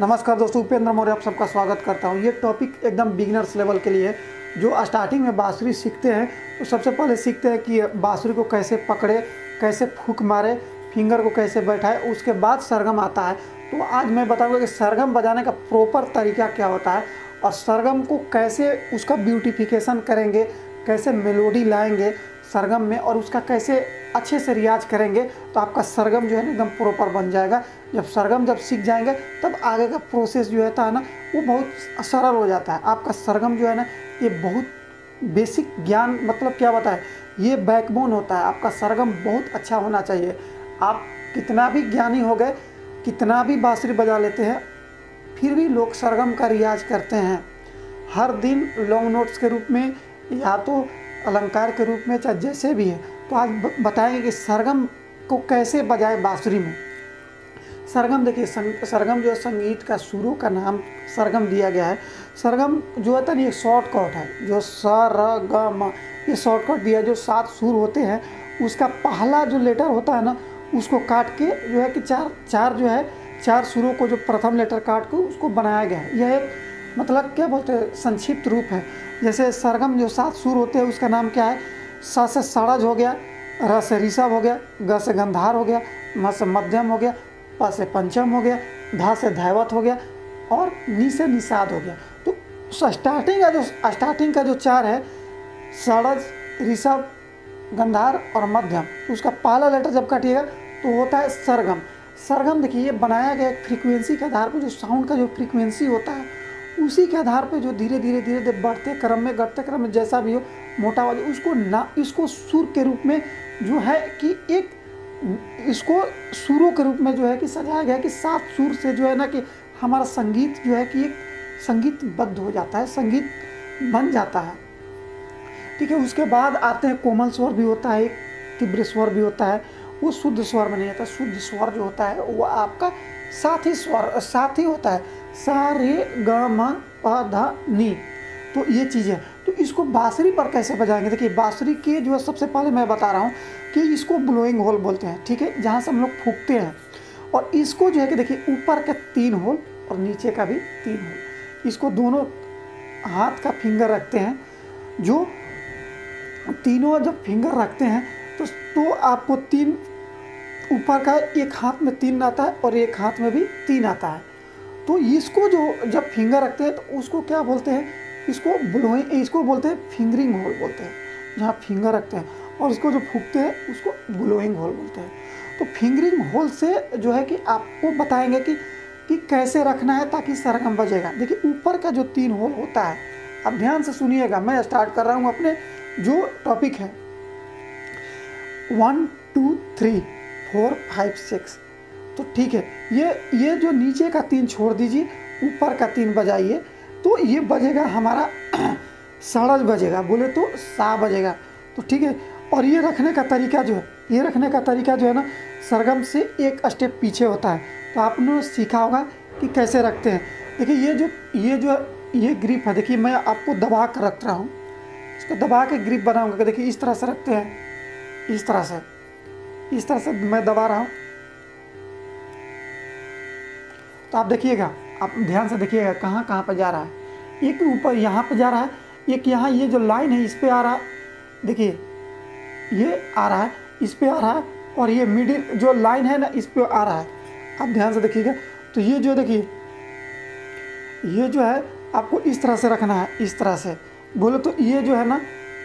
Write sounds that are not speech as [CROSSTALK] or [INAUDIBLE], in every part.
नमस्कार दोस्तों, उपेंद्र मौर्य, आप सबका स्वागत करता हूँ। ये टॉपिक एकदम बिगिनर्स लेवल के लिए जो स्टार्टिंग में बाँसुरी सीखते हैं तो सबसे पहले सीखते हैं कि बाँसुरी को कैसे पकड़े, कैसे फूक मारे फिंगर को कैसे बैठाए, उसके बाद सरगम आता है। तो आज मैं बताऊँगा कि सरगम बजाने का प्रॉपर तरीका क्या होता है और सरगम को कैसे उसका ब्यूटिफिकेशन करेंगे, कैसे मेलोडी लाएँगे सरगम में और उसका कैसे अच्छे से रियाज करेंगे तो आपका सरगम जो है ना एकदम प्रॉपर बन जाएगा। जब सरगम जब सीख जाएँगे, तब आगे का प्रोसेस जो है ना, वो बहुत सरल हो जाता है। आपका सरगम जो है ना, ये बहुत बेसिक ज्ञान मतलब क्या बताए, ये बैकबोन होता है। आपका सरगम बहुत अच्छा होना चाहिए। आप कितना भी ज्ञानी हो गए, कितना भी बाँसुरी बजा लेते हैं, फिर भी लोग सरगम का रियाज करते हैं। हर दिन लॉन्ग नोट्स के रूप में, या तो अलंकार के रूप में चाहे जैसे भी है तो आज बताएँगे कि सरगम को कैसे बजाए बाँसुरी में। सरगम देखिए सरगम जो है, संगीत का सुरों का नाम सरगम दिया गया है। सरगम जो है ना ये शॉर्टकट है, जो स र ग म ये शॉर्टकट दिया जो सात सुर होते हैं, उसका पहला जो लेटर होता है ना, उसको काट के जो है कि चार चार जो है, चार सुरों को जो प्रथम लेटर काट के उसको बनाया गया है। यह एक मतलब क्या बोलते हैं, संक्षिप्त रूप है। जैसे सरगम जो सात सुर होते हैं, उसका नाम क्या है? स से सड़ज हो गया, र से ऋषभ हो गया, ग से गंधार हो गया, म से मध्यम हो गया, प से पंचम हो गया, धा से धैवत हो गया और नी से निषाद हो गया। तो स्टार्टिंग का जो स्टार्टिंग का जो चार है सड़ज ऋषभ, गंधार और मध्यम तो उसका पहला लेटर जब काटिएगा तो होता है सरगम। सरगम देखिए, ये बनाया गया एक फ्रीक्वेंसी के आधार पर, जो साउंड का जो फ्रीक्वेंसी होता है उसी के आधार पे जो धीरे धीरे धीरे धीरे बढ़ते, क्रम में घटते, क्रम में जैसा भी हो, मोटा वाली उसको ना, इसको सुर के रूप में जो है कि एक, इसको सुरों के रूप में जो है कि सजाया गया कि सात सुर से जो है ना कि हमारा संगीत जो है कि एक संगीतबद्ध हो जाता है, संगीत बन जाता है। ठीक है, उसके बाद आते हैं, कोमल स्वर भी होता है तीव्र स्वर भी होता है, वो शुद्ध स्वर में नहीं आता शुद्ध स्वर जो होता है, वो आपका साथ ही स्वर, साथ ही होता है। सा रे ग म प ध नी। तो ये चीज़ है। तो इसको बाँसुरी पर कैसे बजाएँगे? देखिए, बाँसुरी के जो है, सबसे पहले मैं बता रहा हूँ कि इसको ब्लोइंग होल बोलते हैं, ठीक है? जहाँ से हम लोग फूकते हैं। और इसको जो है कि देखिए, ऊपर का तीन होल और नीचे का भी तीन होल इसको दोनों हाथ का फिंगर रखते हैं। जो तीनों जब फिंगर रखते हैं तो तो आपको तीन, ऊपर का एक हाथ में तीन आता है और एक हाथ में भी तीन आता है। तो इसको जो, जब फिंगर रखते हैं तो उसको क्या बोलते हैं? इसको ब्लोइंग इसको बोलते हैं फिंगरिंग होल बोलते हैं, जहाँ फिंगर रखते हैं, और इसको जो फूकते हैं, उसको ब्लोइंग होल बोलते हैं। तो फिंगरिंग होल से जो है कि आपको बताएँगे कि कि कैसे रखना है ताकि सरगम बजेगा। देखिए, ऊपर का जो तीन होल होता है अब ध्यान से सुनिएगा, मैं स्टार्ट कर रहा हूँ अपने जो टॉपिक है। One two three four five six तो ठीक है, ये ये जो नीचे का तीन छोड़ दीजिए, ऊपर का तीन बजाइए तो ये बजेगा हमारा [CLEARS THROAT] सड़ज बजेगा, बोले तो सा बजेगा तो ठीक है। और ये रखने का तरीका जो है, ये रखने का तरीका जो है ना, सरगम से एक स्टेप पीछे होता है तो आपने सीखा होगा कि कैसे रखते हैं। देखिए, ये जो ये जो, ये ग्रिप है, देखिए, मैं आपको दबा कर रख रहा हूँ, इसको दबा के ग्रिप बनाऊँगा, देखिए, इस तरह से रखते हैं, इस तरह से, इस तरह से मैं दबा रहा हूँ तो आप देखिएगा, आप ध्यान से देखिएगा कहाँ कहाँ पर जा रहा है। एक ऊपर यहाँ पर जा रहा है, एक यहाँ, ये जो लाइन है, इस पर आ रहा है। देखिए, ये आ रहा है, इस पर आ रहा है, और ये मिडिल जो लाइन है ना, इस पर आ रहा है। आप ध्यान से देखिएगा तो ये जो देखिए, ये जो है, आपको इस तरह से रखना है, इस तरह से। बोले तो ये जो है ना,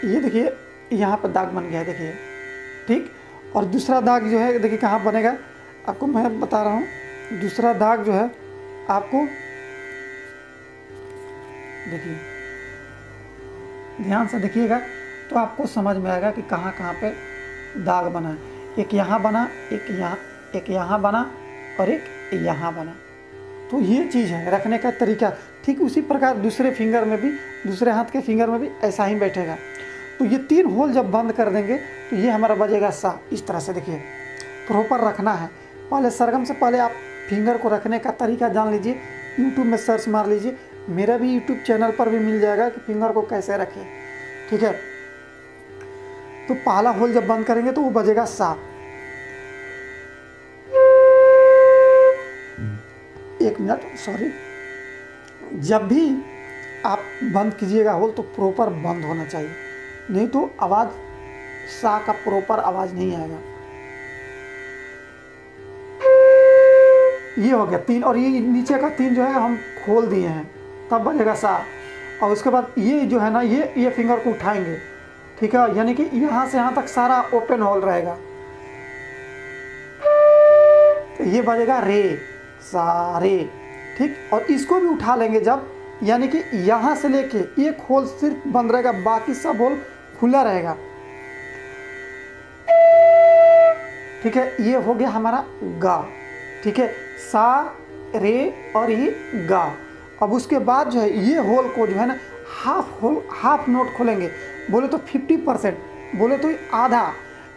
ये देखिए, यहाँ पर दाग बन गया है, देखिए। ठीक? और दूसरा दाग जो है, देखिए कहाँ बनेगा? आपको मैं बता रहा हूँ। दूसरा दाग जो है, आपको देखिए, ध्यान से देखिएगा तो आपको समझ में आएगा कि कहाँ कहाँ पे दाग बना है। एक यहाँ बना, एक यहाँ एक यहाँ बना और एक यहाँ बना। तो ये चीज़ है, रखने का तरीका। ठीक उसी प्रकार दूसरे फिंगर में भी, दूसरे हाथ के फिंगर में भी ऐसा ही बैठेगा। तो ये तीन होल जब बंद कर देंगे तो ये हमारा बजेगा सा। इस तरह से देखिए, प्रॉपर रखना है। पहले सरगम से पहले आप फिंगर को रखने का तरीका जान लीजिए। यूट्यूब में सर्च मार लीजिए। मेरा भी यूट्यूब चैनल पर भी मिल जाएगा कि फिंगर को कैसे रखें। ठीक है? तो पहला होल जब बंद करेंगे तो वो बजेगा सा एक मिनट सॉरी जब भी आप बंद कीजिएगा होल तो प्रॉपर बंद होना चाहिए। नहीं तो आवाज़, सा का प्रॉपर आवाज़ नहीं आएगा। ये हो गया, तीन, और ये नीचे का तीन जो है हम खोल दिए हैं, तब बजेगा सा। और उसके बाद ये जो है ना, ये ये फिंगर को उठाएँगे, ठीक है? यानी कि यहाँ से यहाँ तक सारा ओपन होल रहेगा। तो ये बजेगा रे, सा, रे, ठीक? और इसको भी उठा लेंगे जब, यानी कि यहाँ से लेके एक होल सिर्फ़ बंद रहेगा, बाकी सब होल खुला रहेगा। ठीक है? ये हो गया हमारा गा। ठीक है? सा, रे और ये गा। अब उसके बाद जो है, ये होल को जो है ना हाफ़ होल हाफ़ नोट खोलेंगे। बोले तो फिफ्टी परसेंट बोले तो आधा।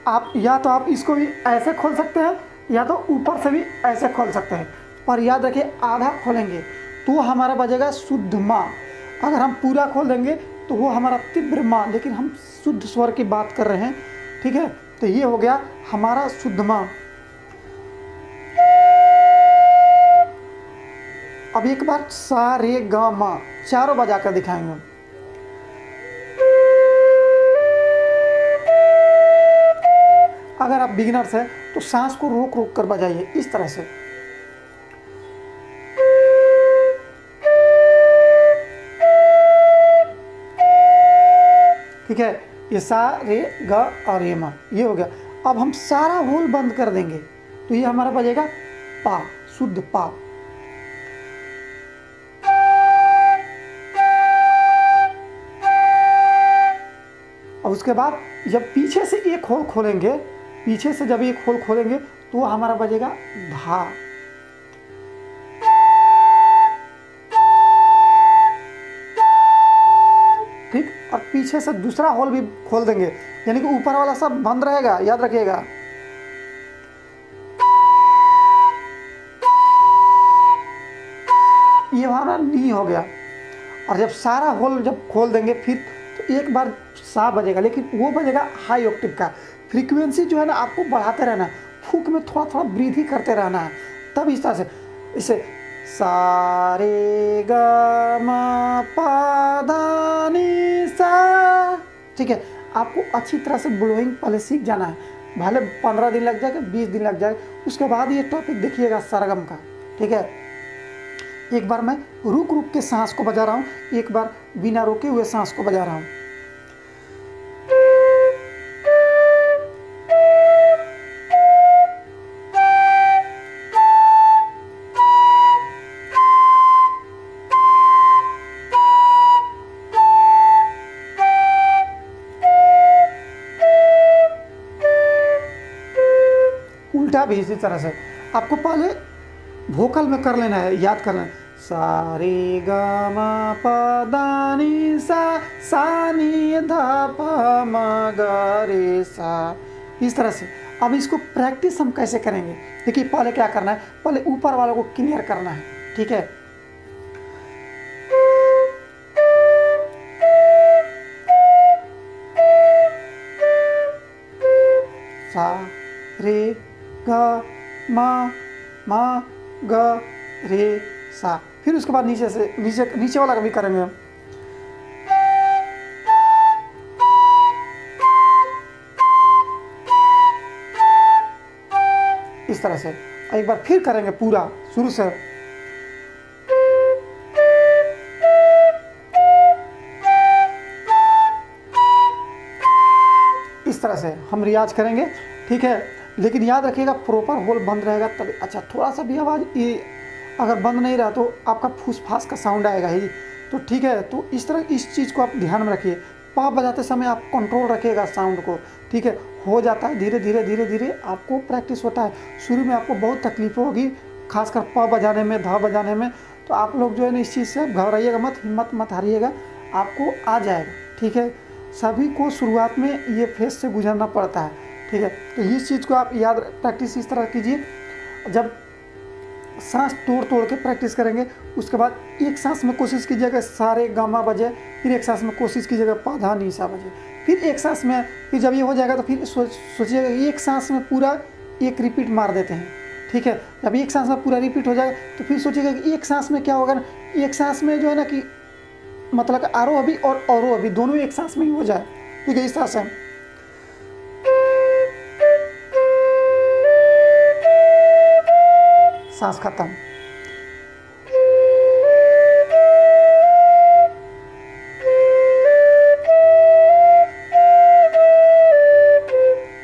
आप, या तो आप इसको भी ऐसे खोल सकते हैं, या तो ऊपर से भी ऐसे खोल सकते हैं। पर याद रखिए, आधा खोलेंगे। तो हमारा बजेगा शुद्ध माँ। अगर हम पूरा खोल देंगे तो वो हमारा तीव्र माँ। लेकिन हम शुद्ध स्वर की बात कर रहे हैं, ठीक है? तो ये हो गया हमारा शुद्ध माँ। अब एक बार सा रे गा मा चारों बजा कर दिखाएँगे। अगर आप बिगिनर्स हैं तो सांस को रोक रोक कर बजाइए इस तरह से। ठीक है, ये सा रे ग और ये मा, ये हो गया। अब हम सारा होल बंद कर देंगे। तो ये हमारा बजेगा पा, शुद्ध पा। और उसके बाद जब पीछे से एक होल खोलेंगे, पीछे से जब एक होल खोलेंगे तो हमारा बजेगा धा। ठीक? और पीछे से दूसरा होल भी खोल देंगे, यानी कि ऊपर वाला सब बंद रहेगा, याद रखिएगा। ये हमारा नी हो गया। और जब सारा होल जब खोल देंगे, फिर एक बार सा बजेगा, लेकिन वो बजेगा हाई ऑक्टिव का। फ्रीक्वेंसी जो है ना, आपको बढ़ाते रहना है। फूक में थोड़ा थोड़ा वृद्धि करते रहना है। तब इस तरह से, इसे सारे ग सा, ठीक है, आपको अच्छी तरह से ब्लोइंग पहले सीख जाना है। भले पंद्रह दिन लग जाएगा बीस दिन लग जाएगा उसके बाद ये टॉपिक देखिएगा सरगम का, ठीक है। एक बार मैं रुक रुक के सांस को बजा रहा हूँ, एक बार बिना रोके हुए सांस को बजा रहा हूँ। उल्टा भी इसी तरह से। आपको पहले वोकल में कर लेना है, याद कर लेना। सा रे ग म प दा नी सा सा नी ध प म ग रे सा। इस तरह से। अब इसको प्रैक्टिस हम कैसे करेंगे? देखिए, पहले क्या करना है? पहले ऊपर वालों को क्लियर करना है, ठीक है? सा रे म म, ग, रे, सा। फिर उसके बाद नीचे से, नीचे नीचे वाला का भी करेंगे हम। इस तरह से। एक बार फिर करेंगे पूरा, शुरू से। इस तरह से हम रियाज करेंगे, ठीक है? लेकिन याद रखिएगा प्रॉपर होल बंद रहेगा तभी। अच्छा थोड़ा सा भी आवाज़ ये अगर बंद नहीं रहा तो आपका फूस फास का साउंड आएगा ही। तो ठीक है तो इस तरह इस चीज़ को आप ध्यान में रखिए। पा बजाते समय आप कंट्रोल रखिएगा साउंड को, ठीक है? हो जाता है, धीरे धीरे धीरे धीरे आपको प्रैक्टिस होता है। शुरू में आपको बहुत तकलीफ़ होगी, खासकर प बजाने में ध बजाने में। तो आप लोग जो है ना, इस चीज़ से घबराइएगा मत, हिम्मत मत हारिएगा, आपको आ जाएगा, ठीक है? सभी को शुरुआत में ये फेस से गुजरना पड़ता है। ठीक है। तो इस चीज़ को आप याद प्रैक्टिस इस तरह कीजिए। जब सांस तोड़ तोड़ के प्रैक्टिस करेंगे, उसके बाद एक सांस में कोशिश कीजिएगा सारे गामा बजे, फिर एक सांस में कोशिश कीजिएगा पाधा नीसा बजे, फिर एक सांस में, फिर जब ये हो जाएगा तो फिर सोच सोचिएगा एक सांस में पूरा एक रिपीट मार देते हैं, ठीक है। जब एक सांस में पूरा रिपीट हो जाएगा तो फिर सोचिएगा कि एक सांस में क्या होगा ना, एक सांस में जो है ना कि मतलब आरो अभी और औरो अभी, दोनों एक सांस में ही हो जाए, ठीक है, इस तरह से। सांस खत्म।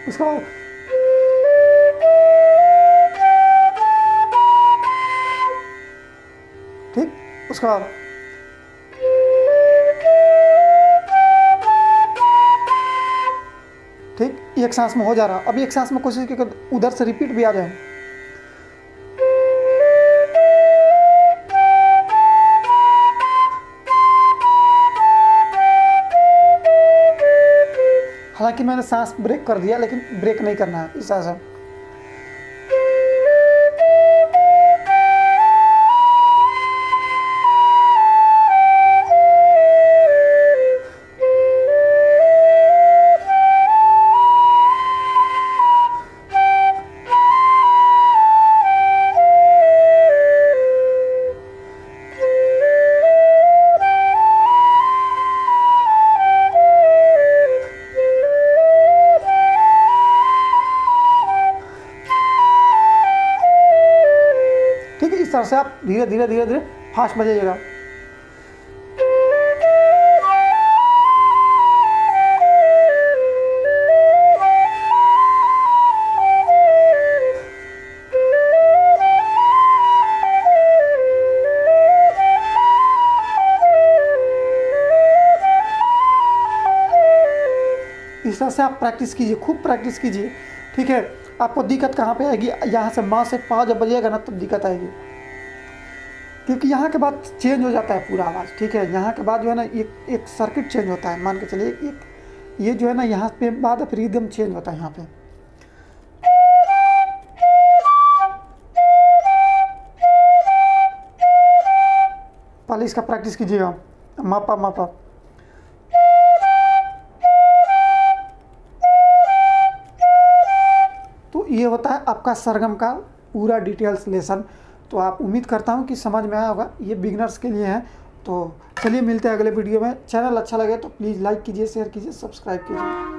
उसके बाद ठीक, उसके बाद ठीक एक सांस में हो जा रहा। अब एक सांस में कोशिश की उधर से रिपीट भी आ जाए। हालाँकि मैंने सांस ब्रेक कर दिया लेकिन ब्रेक नहीं करना है इस तरह तरह से आप धीरे धीरे धीरे धीरे फास्ट बजाइएगा। इस तरह से आप प्रैक्टिस कीजिए, खूब प्रैक्टिस कीजिए, ठीक है? आपको दिक्कत कहाँ पे आएगी? यहाँ से माँ से पा जब बजेगा ना, तब तो दिक्कत आएगी। क्योंकि यहाँ के बाद चेंज हो जाता है पूरा आवाज़, ठीक है? यहाँ के बाद जो है ना, एक एक सर्किट चेंज होता है, मान के चलिए, एक, ये जो है ना, यहाँ पे बाद फिर रिदम चेंज होता है यहाँ पे। पहले इसका प्रैक्टिस कीजिएगा मापा मापा। तो ये होता है आपका सरगम का पूरा डिटेल्स लेसन तो आप उम्मीद करता हूँ कि समझ में आया होगा। ये बिगनर्स के लिए है। तो चलिए मिलते हैं अगले वीडियो में। चैनल अच्छा लगे तो प्लीज़ लाइक कीजिए, शेयर कीजिए, सब्सक्राइब कीजिए।